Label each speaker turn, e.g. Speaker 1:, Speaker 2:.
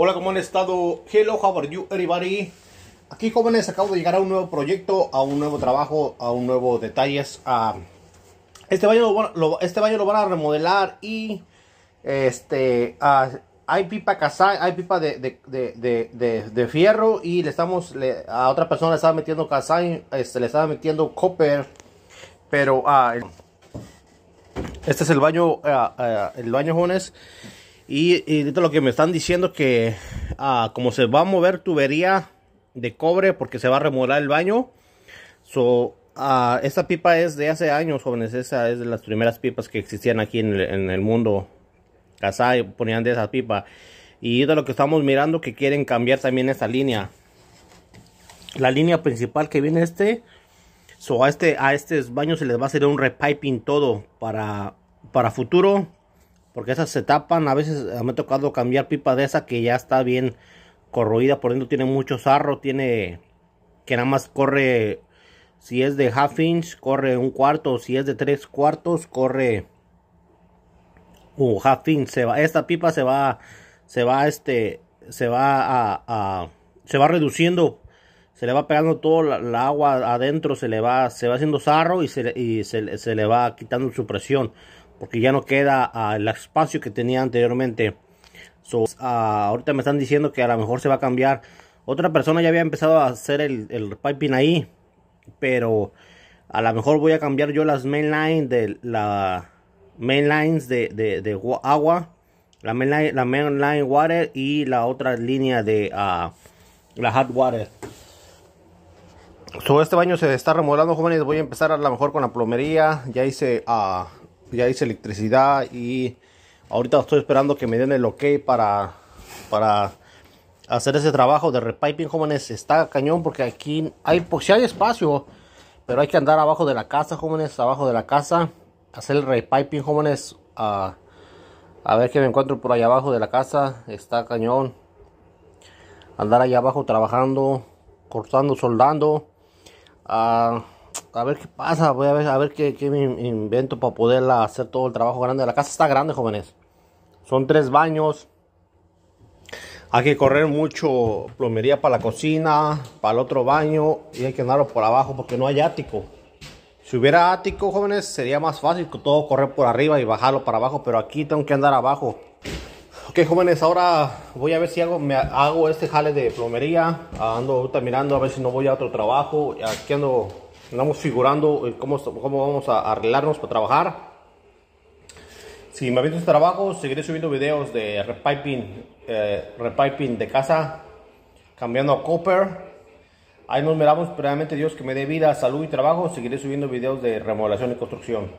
Speaker 1: Hola, ¿cómo han estado? Hello, how are you, everybody? Aquí, jóvenes, acabo de llegar a un nuevo proyecto, a un nuevo trabajo, a un nuevo detalles. Ah, este, baño lo, lo- este baño lo van a remodelar y este hay pipa casa, hay pipa de, de, de, de, fierro y le estamos le- a otra persona le estaba metiendo casa, este, le estaba metiendo copper, pero ah, este es el baño, ah, ah, el baño jóvenes. Y, y ahorita lo que me están diciendo que ah, como se va a mover tubería de cobre porque se va a remodelar el baño. So, ah, esta pipa es de hace años, jóvenes. Esa es de las primeras pipas que existían aquí en el, mundo. Casai ponían de esa pipa. Y de lo que estamos mirando que quieren cambiar también esta línea. La línea principal que viene este. So, a este a estos baños se les va a hacer un repiping todo para, para futuro. Porque esas se tapan. A veces me ha tocado cambiar pipa de esa que ya está bien corroída. Por dentro tiene mucho sarro. Tiene que nada más corre. Si es de half inch, corre un cuarto. Si es de tres cuartos, corre un half inch. Se va, esta pipa se va, se va, este, se va a, se va reduciendo. Se le va pegando todo la, agua adentro, se le va, se va haciendo sarro y se, y se, se le va quitando su presión. Porque ya no queda ah, el espacio que tenía anteriormente. So, ah, ahorita me están diciendo que a lo mejor se va a cambiar. Otra persona ya había empezado a hacer el, piping ahí. Pero a lo mejor voy a cambiar yo las main lines de la main lines de, de, de gua- agua. La main line, la main line water y la otra línea de ah, la hot water. So, este baño se está remodelando, jóvenes. Voy a empezar a lo mejor con la plomería. Ya hice, ah, ya hice electricidad y ahorita estoy esperando que me den el ok para, para hacer ese trabajo de repiping, jóvenes. Está cañón porque aquí hay, pues sí hay espacio, pero hay que andar abajo de la casa, jóvenes, abajo de la casa. Hacer el repiping, jóvenes. ah, a ver qué me encuentro por allá abajo de la casa. Está cañón. Andar allá abajo trabajando, cortando, soldando. Ah, a ver qué pasa, voy a ver, a ver qué, qué me invento para poder hacer todo el trabajo grande. La casa está grande, jóvenes. Son tres baños. Hay que correr mucho plomería para la cocina, para el otro baño y hay que andarlo por abajo porque no hay ático. Si hubiera ático, jóvenes, sería más fácil que todo correr por arriba y bajarlo para abajo, pero aquí tengo que andar abajo. Ok, jóvenes, ahora voy a ver si hago, me hago este jale de plomería. Ando ahorita mirando a ver si no voy a otro trabajo. Aquí ando, andamos figurando cómo, cómo vamos a arreglarnos para trabajar. Si me aviento este trabajo, seguiré subiendo videos de repiping, eh, repiping de casa, cambiando a copper. Ahí nos miramos, primeramente Dios que me dé vida, salud y trabajo. Seguiré subiendo videos de remodelación y construcción.